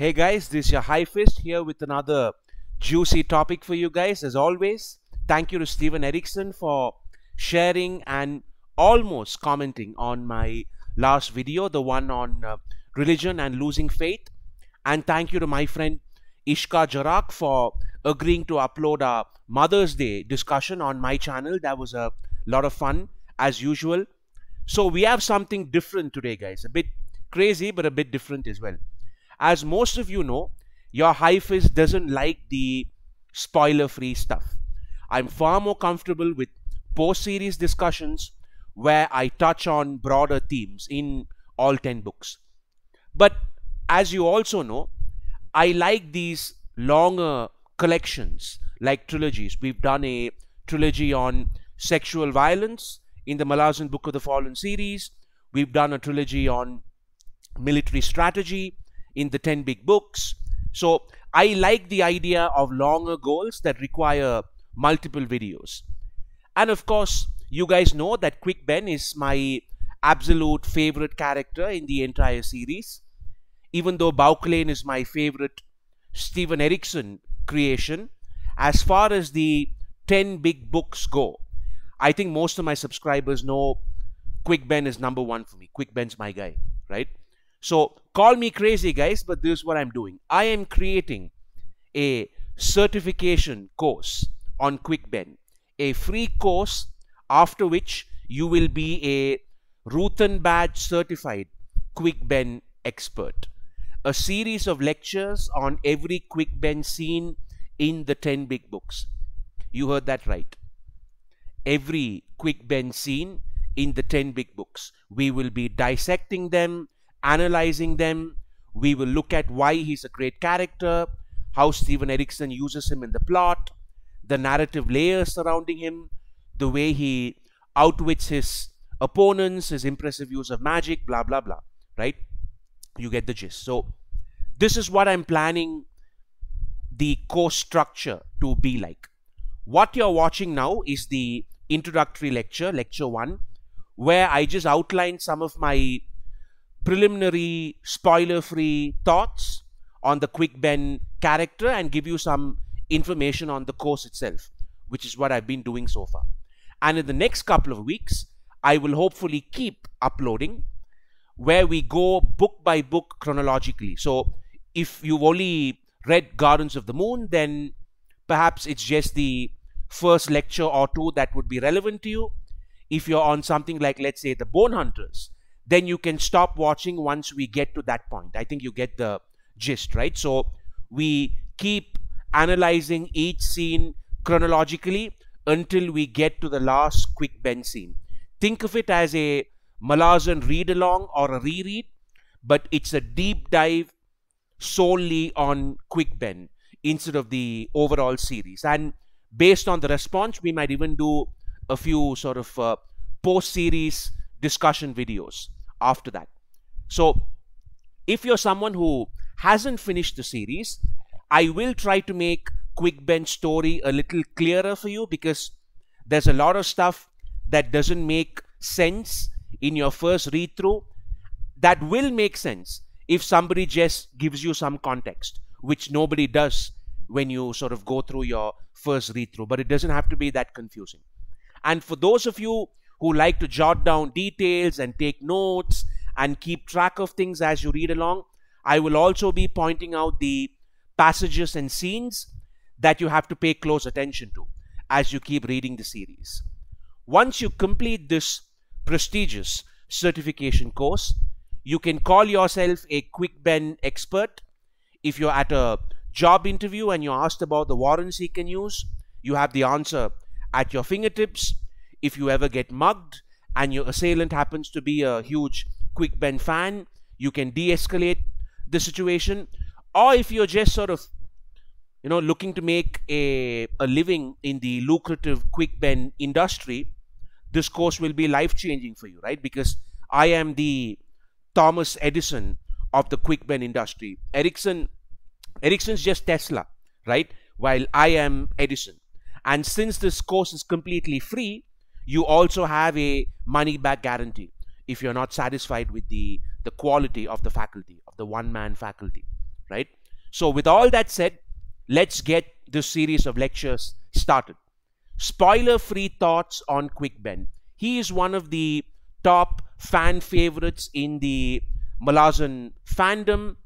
Hey guys, this is your High Fist here with another juicy topic for you guys. As always, thank you to Steven Erikson for sharing and almost commenting on my last video, the one on uh, religion and losing faith. And thank you to my friend Ishka Jarak for agreeing to upload a Mother's Day discussion on my channel. That was a lot of fun as usual. So we have something different today, guys. A bit crazy, but a bit different as well. As most of you know, your fist doesn't like the spoiler free stuff. I'm far more comfortable with post series discussions where I touch on broader themes in all 10 books. But as you also know, I like these longer collections like trilogies. We've done a trilogy on sexual violence in the Malazan Book of the Fallen series. We've done a trilogy on military strategy in the 10 big books. So I like the idea of longer goals that require multiple videos. And of course, you guys know that Quick Ben is my absolute favorite character in the entire series. Even though Bauchelain is my favorite Steven Erikson creation, as far as the 10 big books go, I think most of my subscribers know Quick Ben is number one for me. Quick Ben's my guy, right? So call me crazy, guys, but this is what I'm doing. I am creating a certification course on QuickBen, a free course after which you will be a Ruthan Badd certified QuickBen expert. A series of lectures on every QuickBen scene in the 10 big books. You heard that right. Every QuickBen scene in the 10 big books. We will be dissecting them, analyzing them. We will look at why he's a great character, how Steven Erikson uses him in the plot, the narrative layers surrounding him, the way he outwits his opponents, his impressive use of magic, blah, blah, blah. Right? You get the gist. So, this is what I'm planning the course structure to be like. What you're watching now is the introductory lecture, lecture 1, where I just outlined some of my preliminary spoiler free thoughts on the quick ben character and give you some information on the course itself which is what I've been doing so far. And in the next couple of weeks I will hopefully keep uploading where we go book by book chronologically. So if you've only read Gardens of the Moon then perhaps it's just the first lecture or two that would be relevant to you. If you're on something like let's say the Bone Hunters then you can stop watching once we get to that point. I think you get the gist, right? So we keep analyzing each scene chronologically until we get to the last quick ben scene. Think of it as a Malazan read along or a reread, but it's a deep dive solely on quick ben instead of the overall series. And based on the response, we might even do a few sort of uh, post series discussion videos after that. So if you're someone who hasn't finished the series, I will try to make Quick Ben story a little clearer for you because there's a lot of stuff that doesn't make sense in your first read through that will make sense if somebody just gives you some context, which nobody does when you sort of go through your first read through, but it doesn't have to be that confusing. And for those of you who like to jot down details and take notes and keep track of things as you read along. I will also be pointing out the passages and scenes that you have to pay close attention to as you keep reading the series. Once you complete this prestigious certification course, you can call yourself a quick ben expert. If you're at a job interview and you're asked about the warrens you can use, you have the answer at your fingertips if you ever get mugged and your assailant happens to be a huge quick ben fan, you can de-escalate the situation. Or if you're just sort of, you know, looking to make a, a living in the lucrative quick ben industry, this course will be life-changing for you, right? Because I am the Thomas Edison of the quick ben industry. Erikson, Erikson's just Tesla, right? While I am Edison. And since this course is completely free, you also have a money back guarantee if you're not satisfied with the the quality of the faculty of the one man faculty right? So with all that said, let's get this series of lectures started. Spoiler-free thoughts on Quick Ben. He is one of the top fan favorites in the Malazan fandom.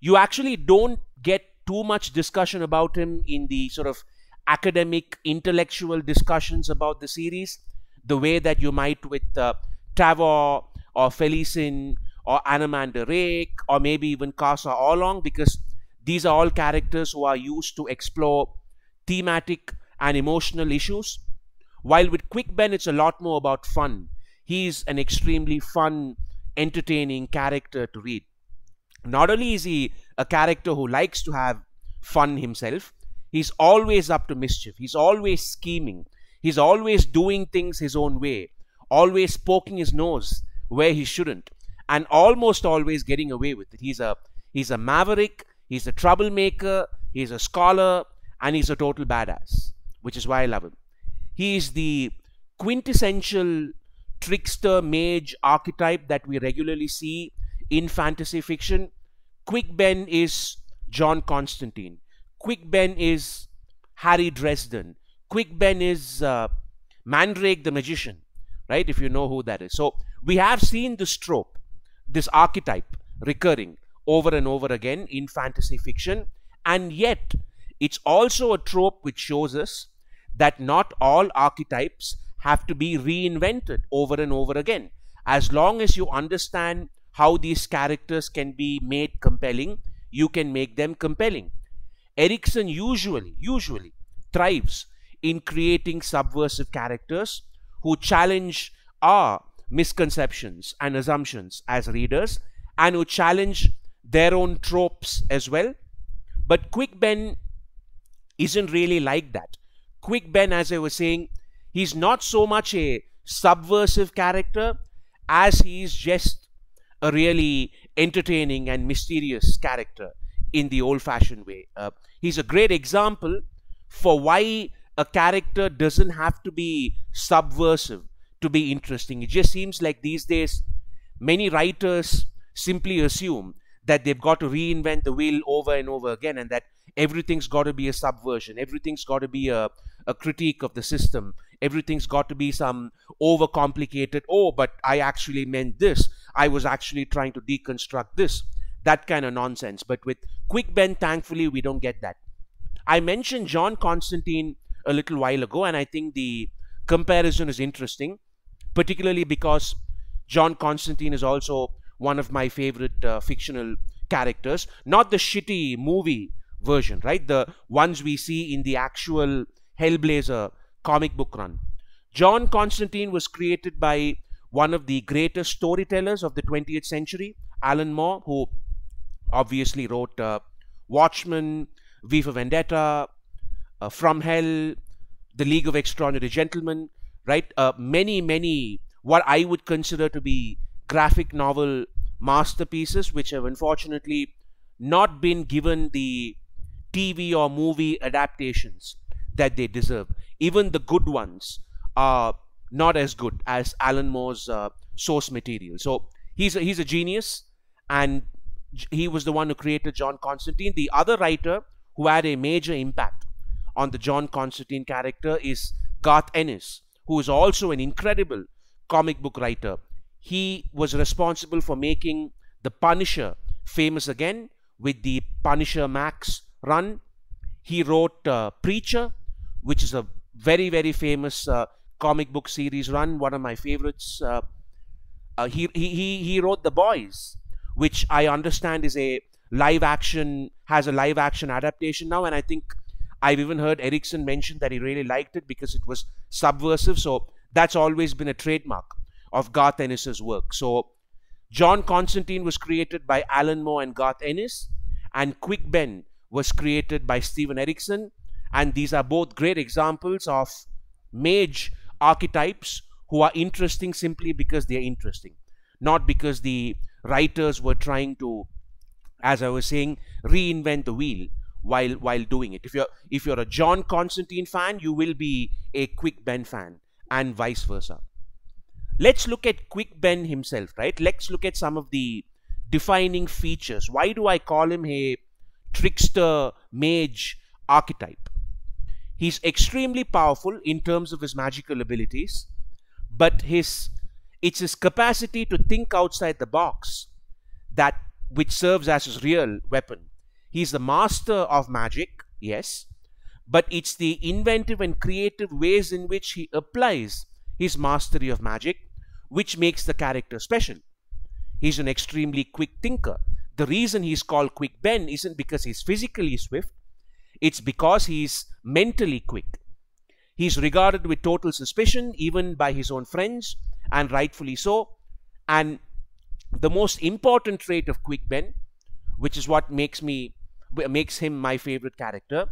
You actually don't get too much discussion about him in the sort of academic, intellectual discussions about the series, the way that you might with uh, Tavor or Felisin or Anomander Rake or maybe even Karsa Orlong because these are all characters who are used to explore thematic and emotional issues. While with Quick Ben, it's a lot more about fun. He's an extremely fun, entertaining character to read. Not only is he a character who likes to have fun himself, he's always up to mischief. He's always scheming. He's always doing things his own way, always poking his nose where he shouldn't, and almost always getting away with it. He's a he's a maverick, he's a troublemaker, he's a scholar, and he's a total badass, which is why I love him. He is the quintessential trickster mage archetype that we regularly see in fantasy fiction. Quick Ben is John Constantine. Quick Ben is Harry Dresden. Quick Ben is uh, Mandrake the magician, right? If you know who that is. So we have seen this trope, this archetype recurring over and over again in fantasy fiction, and yet it's also a trope which shows us that not all archetypes have to be reinvented over and over again. As long as you understand how these characters can be made compelling, you can make them compelling. Erikson usually, usually thrives in creating subversive characters who challenge our misconceptions and assumptions as readers and who challenge their own tropes as well. But Quick Ben isn't really like that. Quick Ben, as I was saying, he's not so much a subversive character as he's just a really entertaining and mysterious character in the old fashioned way. Uh, he's a great example for why a character doesn't have to be subversive to be interesting. It just seems like these days many writers simply assume that they've got to reinvent the wheel over and over again and that everything's got to be a subversion, everything's got to be a, a critique of the system, everything's got to be some overcomplicated, oh, but I actually meant this, I was actually trying to deconstruct this, that kind of nonsense. But with Quick Ben, thankfully, we don't get that. I mentioned John Constantine a little while ago, and I think the comparison is interesting, particularly because John Constantine is also one of my favorite uh, fictional characters, not the shitty movie version, right? The ones we see in the actual Hellblazer comic book run. John Constantine was created by one of the greatest storytellers of the 20th century, Alan Moore, who obviously wrote uh, Watchmen, V for Vendetta, uh, From Hell, The League of Extraordinary Gentlemen, right? Uh, many, many what I would consider to be graphic novel masterpieces, which have unfortunately not been given the TV or movie adaptations that they deserve. Even the good ones are not as good as Alan Moore's uh, source material. So he's a, he's a genius, and he was the one who created John Constantine. The other writer who had a major impact on the John Constantine character is Garth Ennis, who is also an incredible comic book writer. He was responsible for making The Punisher famous again with the Punisher Max run. He wrote uh, Preacher, which is a very, very famous uh, comic book series run, one of my favorites. Uh, uh he, he, he wrote The Boys, which I understand is a live action, has a live action adaptation now, and I think I've even heard Erikson mention that he really liked it because it was subversive. So that's always been a trademark of Garth Ennis's work. So John Constantine was created by Alan Moore and Garth Ennis, and Quick Ben was created by Steven Erikson. And these are both great examples of mage archetypes who are interesting simply because they are interesting, not because the writers were trying to, as I was saying, reinvent the wheel while while doing it. If you're if you're a John Constantine fan, you will be a Quick Ben fan, and vice versa. Let's look at Quick Ben himself, right? Let's look at some of the defining features. Why do I call him a trickster mage archetype. He's extremely powerful in terms of his magical abilities, but his it's his capacity to think outside the box that which serves as his real weapon. He's the master of magic, yes, but it's the inventive and creative ways in which he applies his mastery of magic which makes the character special. He's an extremely quick thinker. The reason he's called Quick Ben isn't because he's physically swift, it's because he's mentally quick. He's regarded with total suspicion even by his own friends, and rightfully so. And the most important trait of Quick Ben, which is what makes me makes him my favorite character,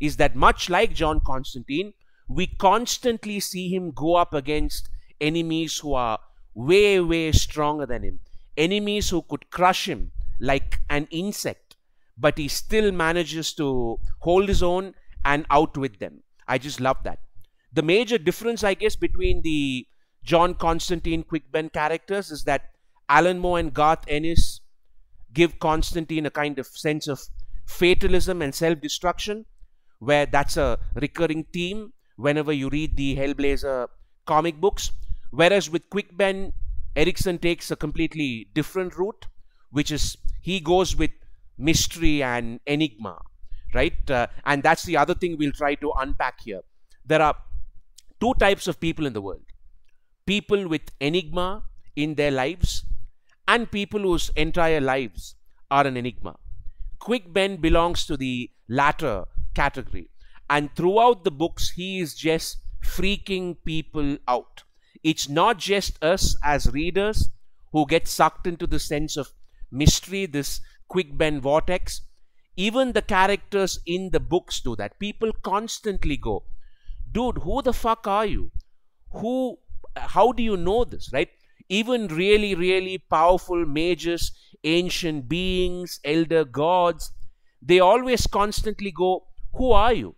is that much like John Constantine, we constantly see him go up against enemies who are way, way stronger than him, enemies who could crush him like an insect, but he still manages to hold his own and outwit them. I just love that. The major difference, I guess, between the John Constantine Quick Ben characters is that Alan Moore and Garth Ennis give Constantine a kind of sense of fatalism and self-destruction, where that's a recurring theme whenever you read the Hellblazer comic books. Whereas with Quick Ben, Erikson takes a completely different route, which is he goes with mystery and enigma, right? Uh, and that's the other thing we'll try to unpack here. There are two types of people in the world people with enigma in their lives and people whose entire lives are an enigma. Quick Ben belongs to the latter category. And throughout the books, he is just freaking people out. It's not just us as readers who get sucked into the sense of mystery, this quick Ben vortex. Even the characters in the books do that. People constantly go, dude, who the fuck are you? Who, how do you know this, right? Even really, really powerful mages, ancient beings, elder gods, they always constantly go, who are you?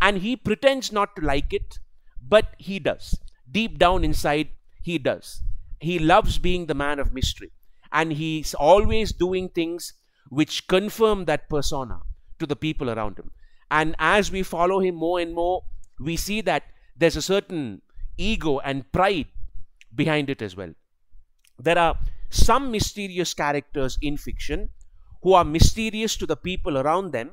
And he pretends not to like it, but he does. Deep down inside, he does. He loves being the man of mystery. And he's always doing things which confirm that persona to the people around him. And as we follow him more and more, we see that there's a certain ego and pride behind it as well. There are some mysterious characters in fiction who are mysterious to the people around them,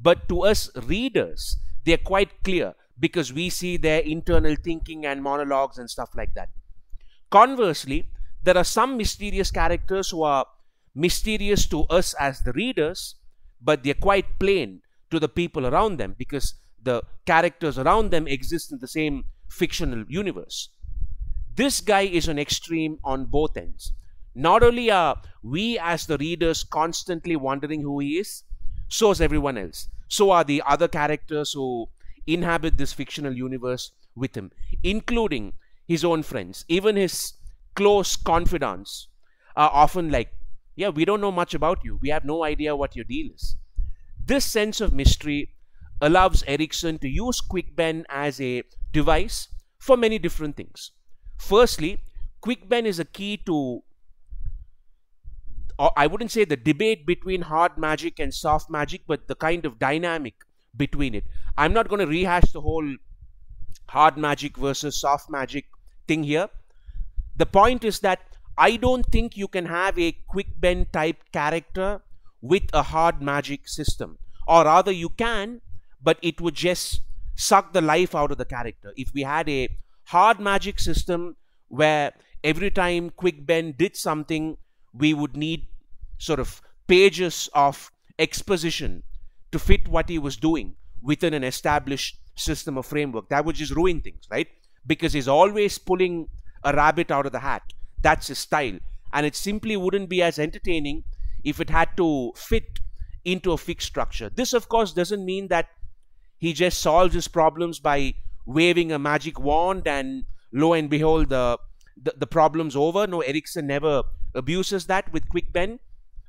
but to us readers, they're quite clear because we see their internal thinking and monologues and stuff like that. Conversely, there are some mysterious characters who are mysterious to us as the readers, but they're quite plain to the people around them because the characters around them exist in the same fictional universe. This guy is an extreme on both ends. Not only are we as the readers constantly wondering who he is, so is everyone else. So are the other characters who inhabit this fictional universe with him, including his own friends. Even his close confidants are often like, Yeah, we don't know much about you. We have no idea what your deal is. This sense of mystery allows Erikson to use Quick Ben as a device for many different things. Firstly, Quick Ben is a key to I wouldn't say the debate between hard magic and soft magic, but the kind of dynamic between it. I'm not going to rehash the whole hard magic versus soft magic thing here. The point is that I don't think you can have a quick ben type character with a hard magic system. Or rather, you can, but it would just suck the life out of the character. If we had a hard magic system where every time Quick Ben did something, we would need sort of pages of exposition to fit what he was doing within an established system of framework. That would just ruin things, right? Because he's always pulling a rabbit out of the hat. That's his style. And it simply wouldn't be as entertaining if it had to fit into a fixed structure. This, of course, doesn't mean that he just solves his problems by waving a magic wand and lo and behold, the, the, the problem's over. No, Erikson never abuses that with Quick Ben.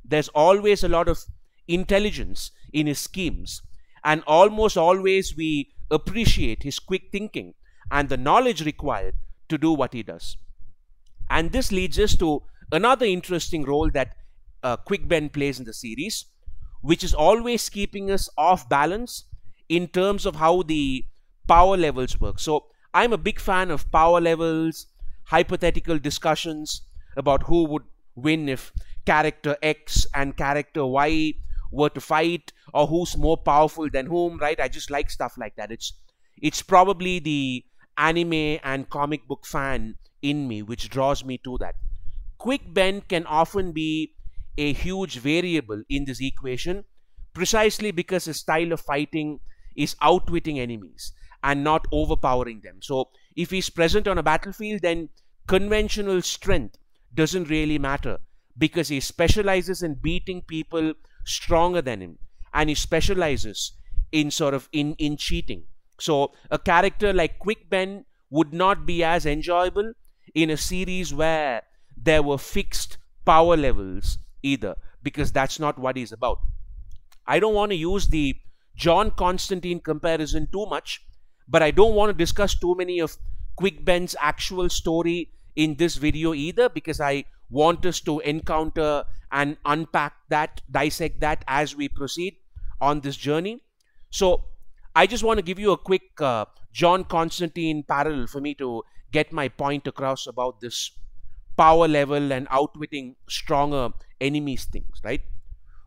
There's always a lot of intelligence in his schemes. And almost always we appreciate his quick thinking and the knowledge required to do what he does. And this leads us to another interesting role that uh, Quick Ben plays in the series, which is always keeping us off balance in terms of how the power levels work. So I'm a big fan of power levels, hypothetical discussions about who would win if character X and character Y were to fight or who's more powerful than whom, right? I just like stuff like that. It's it's probably the anime and comic book fan in me which draws me to that. Quick ben can often be a huge variable in this equation precisely because his style of fighting is outwitting enemies and not overpowering them. So if he's present on a battlefield, then conventional strength doesn't really matter because he specializes in beating people stronger than him and he specializes in sort of in in cheating so a character like quick ben would not be as enjoyable in a series where there were fixed power levels either because that's not what he's about i don't want to use the john constantine comparison too much but i don't want to discuss too many of quick ben's actual story in this video either because i want us to encounter and unpack that, dissect that as we proceed on this journey. So I just want to give you a quick uh, John Constantine parallel for me to get my point across about this power level and outwitting stronger enemies things, right?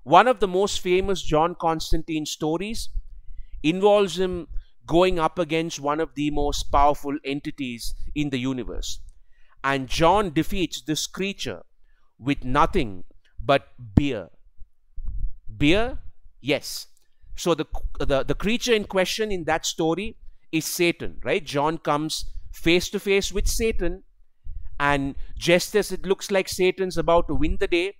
One of the most famous John Constantine stories involves him going up against one of the most powerful entities in the universe. And John defeats this creature with nothing but beer. Beer? Yes. So the, the, the creature in question in that story is Satan, right? John comes face to face with Satan and just as it looks like Satan's about to win the day,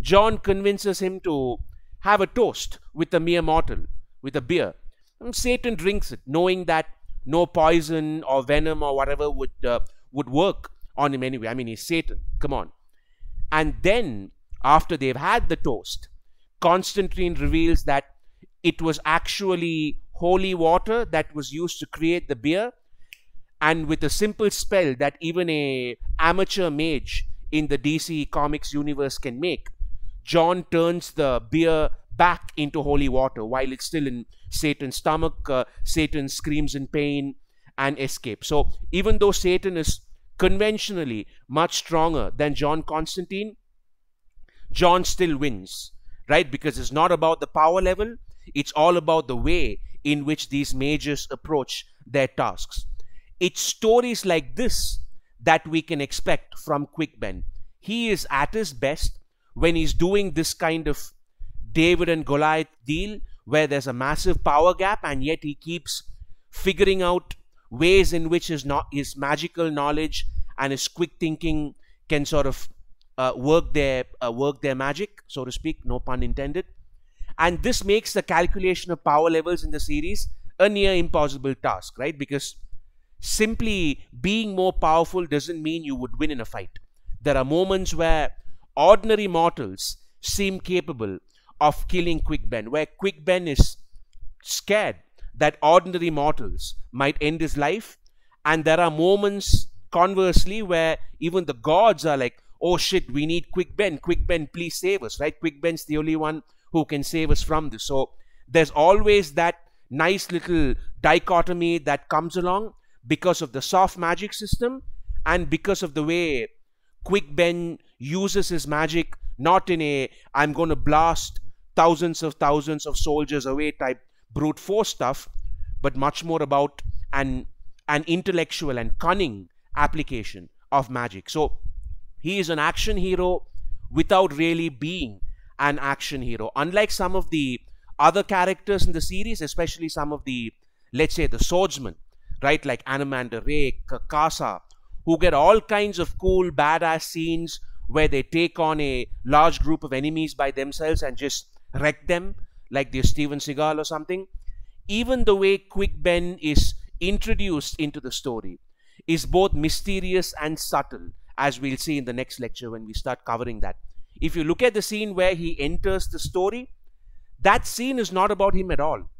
John convinces him to have a toast with a mere mortal, with a beer. And Satan drinks it, knowing that no poison or venom or whatever would uh, would work on him anyway. I mean, he's Satan. Come on. And then, after they've had the toast, Constantine reveals that it was actually holy water that was used to create the beer. And with a simple spell that even a amateur mage in the DC Comics universe can make, John turns the beer back into holy water while it's still in Satan's stomach. Uh, Satan screams in pain and escapes. So even though Satan is conventionally much stronger than John Constantine, John still wins, right? Because it's not about the power level, it's all about the way in which these mages approach their tasks. It's stories like this that we can expect from Quick Ben. He is at his best when he's doing this kind of David and Goliath deal where there's a massive power gap and yet he keeps figuring out ways in which his, not, his magical knowledge and his quick thinking can sort of uh, work their uh, work their magic, so to speak, no pun intended. And this makes the calculation of power levels in the series a near impossible task, right? Because simply being more powerful doesn't mean you would win in a fight. There are moments where ordinary mortals seem capable of killing Quick Ben, where Quick Ben is scared that ordinary mortals might end his life. And there are moments, conversely, where even the gods are like, oh shit, we need Quick Ben. Quick Ben, please save us, right? Quick Ben's the only one who can save us from this. So there's always that nice little dichotomy that comes along because of the soft magic system and because of the way Quick Ben uses his magic not in a I'm going to blast thousands of thousands of soldiers away type brute force stuff, but much more about an an intellectual and cunning application of magic. So he is an action hero without really being an action hero. Unlike some of the other characters in the series, especially some of the, let's say, the swordsmen, right, like Anomander Rake, Karsa, who get all kinds of cool, badass scenes where they take on a large group of enemies by themselves and just wreck them like the Steven Seagal or something. Even the way Quick Ben is introduced into the story is both mysterious and subtle, as we'll see in the next lecture when we start covering that. If you look at the scene where he enters the story, that scene is not about him at all.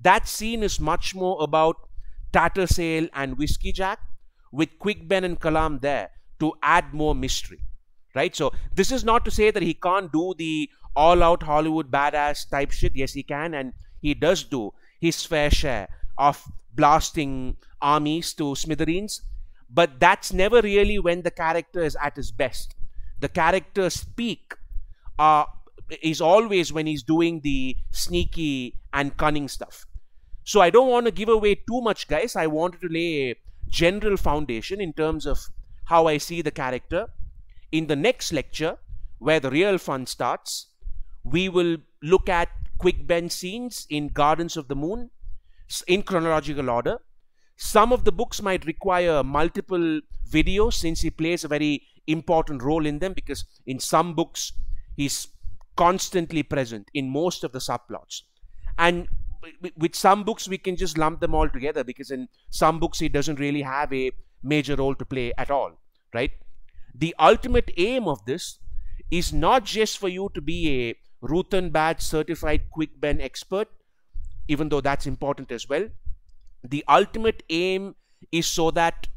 That scene is much more about Tattersail and Whiskey Jack with Quick Ben and Kalam there to add more mystery right so this is not to say that he can't do the all out Hollywood badass type shit. Yes, he can, and he does do his fair share of blasting armies to smithereens. But that's never really when the character is at his best. The character's peak uh, is always when he's doing the sneaky and cunning stuff. So I don't want to give away too much, guys. I wanted to lay a general foundation in terms of how I see the character. In the next lecture, where the real fun starts, we will look at quick Ben scenes in Gardens of the Moon in chronological order. Some of the books might require multiple videos since he plays a very important role in them because in some books he's constantly present in most of the subplots. And with some books we can just lump them all together because in some books he doesn't really have a major role to play at all, right? The ultimate aim of this is not just for you to be a Ruthan Badd certified quick Ben expert, even though that's important as well. The ultimate aim is so that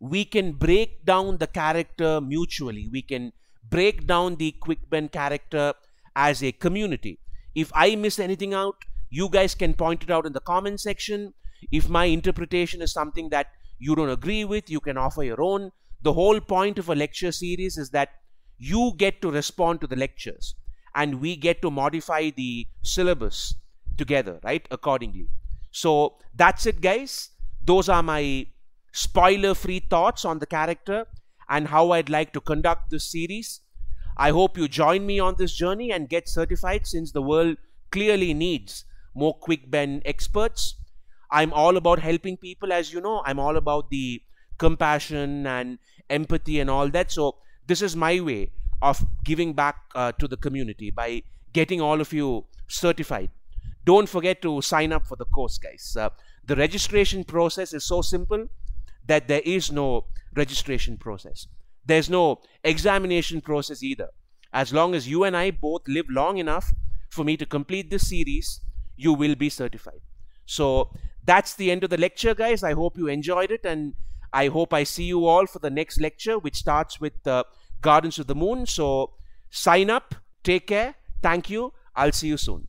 we can break down the character mutually. We can break down the quick Ben character as a community. If I miss anything out, you guys can point it out in the comment section. If my interpretation is something that you don't agree with, you can offer your own. The whole point of a lecture series is that you get to respond to the lectures and we get to modify the syllabus together, right, accordingly. So that's it, guys. Those are my spoiler-free thoughts on the character and how I'd like to conduct this series. I hope you join me on this journey and get certified since the world clearly needs more quick Ben experts. I'm all about helping people, as you know. I'm all about the compassion and empathy and all that. So this is my way of giving back uh, to the community by getting all of you certified. Don't forget to sign up for the course, guys. Uh, the registration process is so simple that there is no registration process. There's no examination process either. As long as you and I both live long enough for me to complete this series, you will be certified. So that's the end of the lecture, guys. I hope you enjoyed it and I hope I see you all for the next lecture, which starts with uh, Gardens of the Moon. So sign up, take care, thank you. I'll see you soon.